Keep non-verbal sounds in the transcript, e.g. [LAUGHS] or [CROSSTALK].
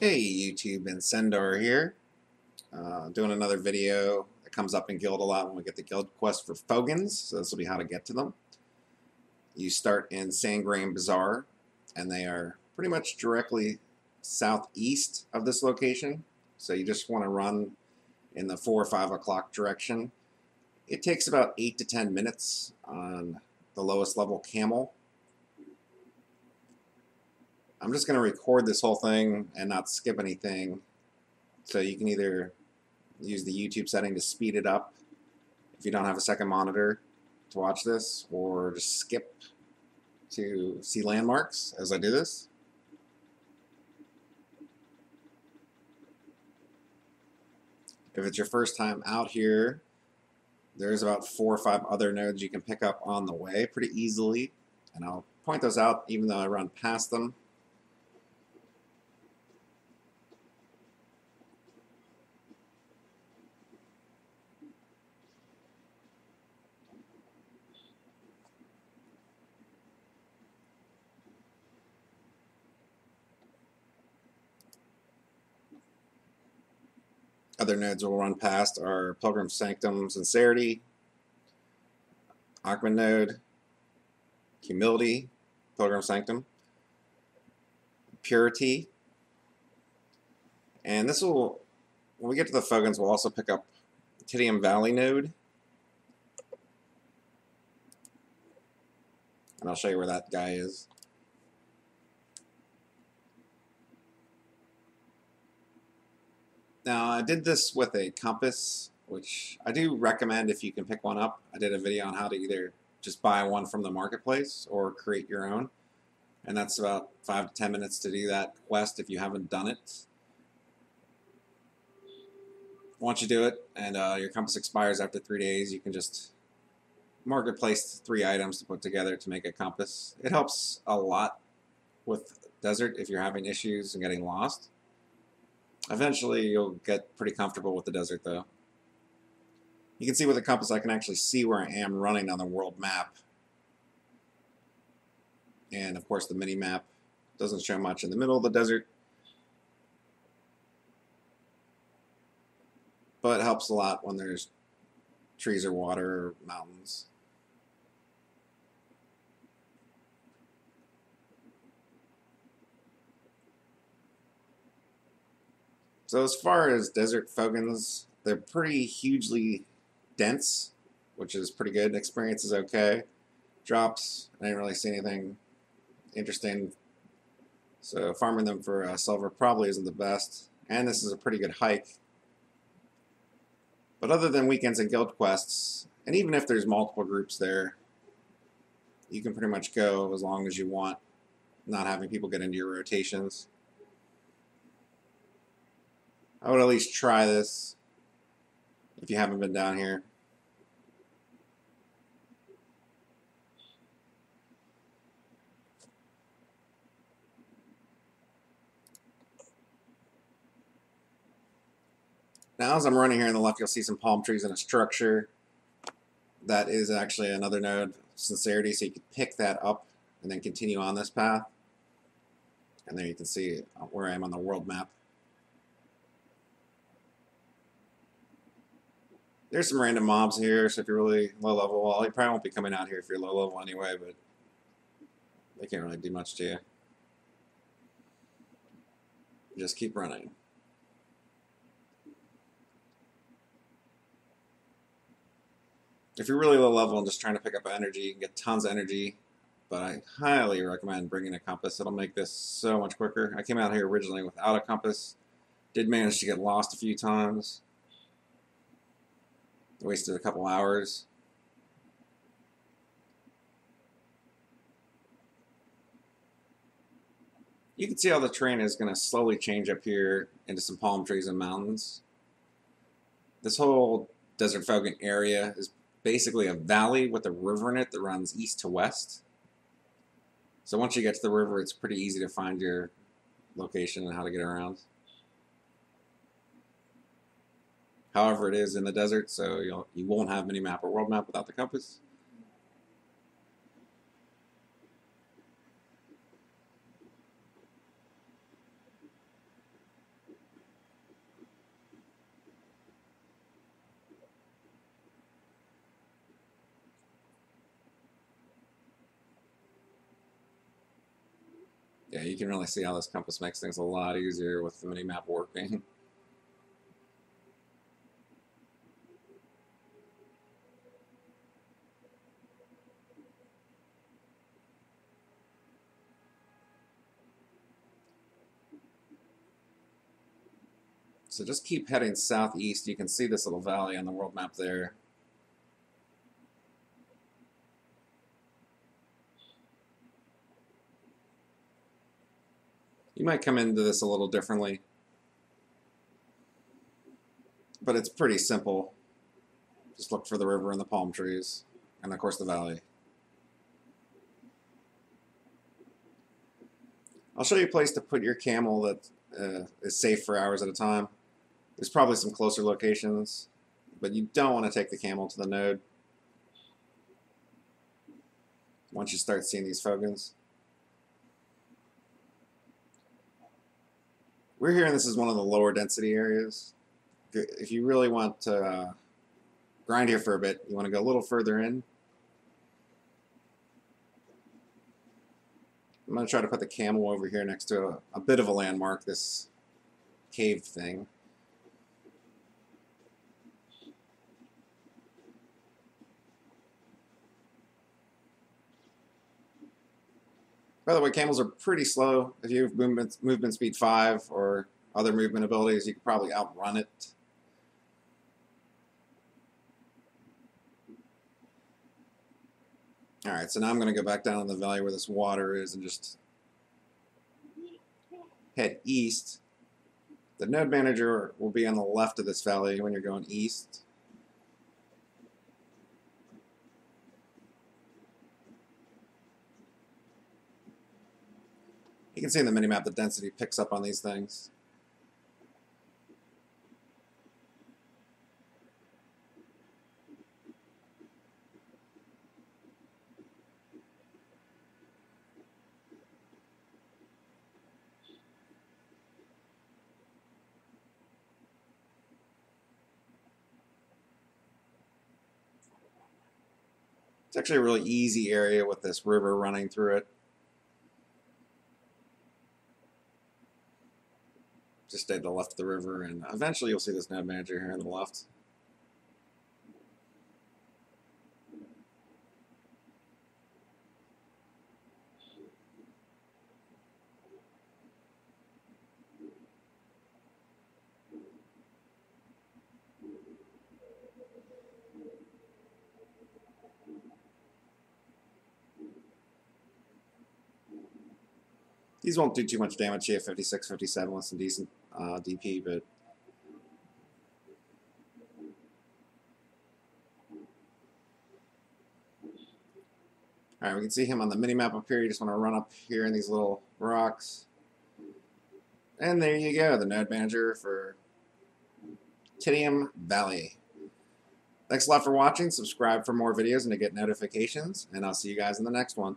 Hey YouTube, and Incendar here. Uh, doing another video that comes up in Guild a lot when we get the Guild quest for Fogans, so this will be how to get to them. You start in Sandgrain Bazaar, and they are pretty much directly southeast of this location, so you just want to run in the 4 or 5 o'clock direction. It takes about 8 to 10 minutes on the lowest level camel I'm just going to record this whole thing and not skip anything. So you can either use the YouTube setting to speed it up if you don't have a second monitor to watch this, or just skip to see landmarks as I do this. If it's your first time out here, there's about four or five other nodes you can pick up on the way pretty easily. And I'll point those out even though I run past them. Other nodes we'll run past are Pilgrim Sanctum Sincerity, Akman node, Humility, Pilgrim Sanctum, Purity, and this will, when we get to the Fogans, we'll also pick up Titium Valley node. And I'll show you where that guy is. Now, I did this with a compass, which I do recommend if you can pick one up. I did a video on how to either just buy one from the marketplace or create your own. And that's about 5 to 10 minutes to do that quest if you haven't done it. Once you do it and uh, your compass expires after 3 days, you can just marketplace three items to put together to make a compass. It helps a lot with desert if you're having issues and getting lost. Eventually you'll get pretty comfortable with the desert though. You can see with the compass I can actually see where I am running on the world map. And of course the mini map doesn't show much in the middle of the desert. But it helps a lot when there's trees or water or mountains. So as far as desert fogans, they're pretty hugely dense, which is pretty good. Experience is okay. Drops, I didn't really see anything interesting. So farming them for uh, silver probably isn't the best. And this is a pretty good hike. But other than weekends and guild quests, and even if there's multiple groups there, you can pretty much go as long as you want, not having people get into your rotations. I would at least try this if you haven't been down here. Now as I'm running here in the left, you'll see some palm trees and a structure. That is actually another node, Sincerity, so you can pick that up and then continue on this path. And there you can see where I am on the world map. There's some random mobs here, so if you're really low level, well, you probably won't be coming out here if you're low level anyway, but they can't really do much to you. Just keep running. If you're really low level and just trying to pick up energy, you can get tons of energy, but I highly recommend bringing a compass. It'll make this so much quicker. I came out here originally without a compass, did manage to get lost a few times, Wasted a couple hours. You can see how the terrain is going to slowly change up here into some palm trees and mountains. This whole Desert Fogan area is basically a valley with a river in it that runs east to west. So once you get to the river, it's pretty easy to find your location and how to get around. however it is in the desert, so you'll, you won't have mini map or world map without the compass. yeah, you can really see how this compass makes things a lot easier with the mini map working. [LAUGHS] So just keep heading southeast. You can see this little valley on the world map there. You might come into this a little differently, but it's pretty simple. Just look for the river and the palm trees, and of course the valley. I'll show you a place to put your camel that uh, is safe for hours at a time. There's probably some closer locations, but you don't want to take the camel to the node once you start seeing these Fogans. We're hearing this is one of the lower density areas. If you really want to uh, grind here for a bit, you want to go a little further in. I'm going to try to put the camel over here next to a, a bit of a landmark, this cave thing. By the way, camels are pretty slow. If you have movement, movement speed 5 or other movement abilities, you could probably outrun it. Alright, so now I'm going to go back down in the valley where this water is and just head east. The node manager will be on the left of this valley when you're going east. You can see in the minimap the density picks up on these things. It's actually a really easy area with this river running through it. Stay to the left of the river, and eventually you'll see this node manager here on the left. These won't do too much damage here, 56, 57 with some decent uh, DP, but Alright, we can see him on the mini-map up here. You just want to run up here in these little rocks. And there you go, the node manager for Titium Valley. Thanks a lot for watching. Subscribe for more videos and to get notifications. And I'll see you guys in the next one.